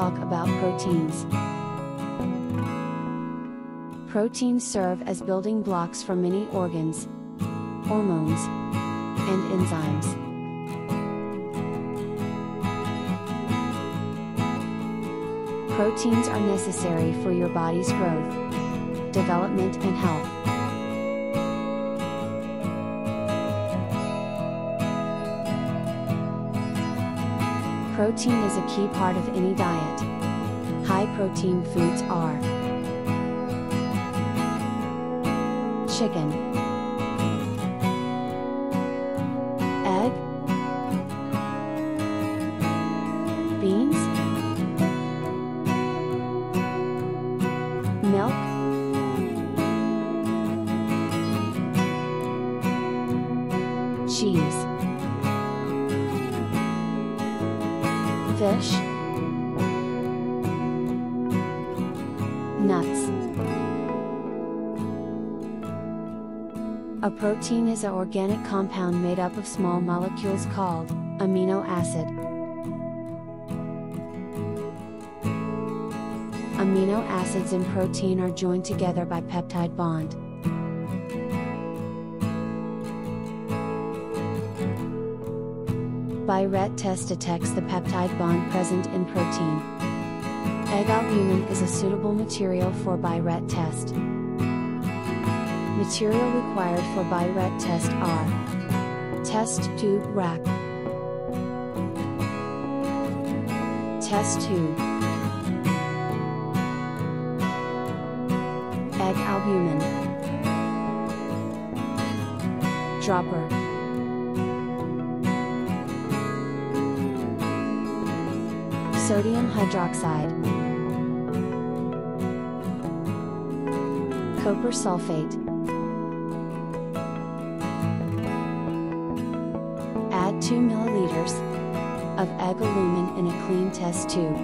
talk about proteins. Proteins serve as building blocks for many organs, hormones, and enzymes. Proteins are necessary for your body's growth, development, and health. Protein is a key part of any diet. High protein foods are chicken, egg, beans, milk, cheese, fish, nuts. A protein is an organic compound made up of small molecules called amino acid. Amino acids in protein are joined together by peptide bond. Biuret test detects the peptide bond present in protein. Egg albumin is a suitable material for Biuret test. Material required for Biuret test are Test tube rack, Test tube, Egg albumin, Dropper. Sodium hydroxide, Copper sulfate. Add 2 milliliters of egg albumin in a clean test tube.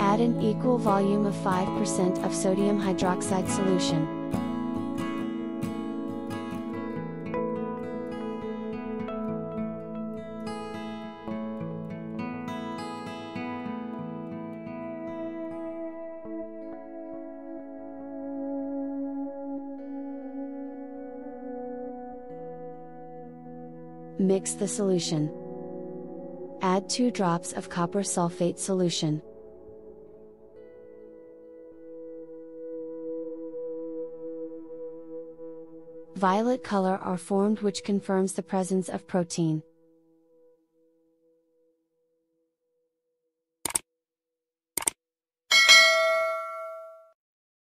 Add an equal volume of 5% of sodium hydroxide solution. Mix the solution. Add 2 drops of copper sulfate solution. Violet color are formed which confirms the presence of protein.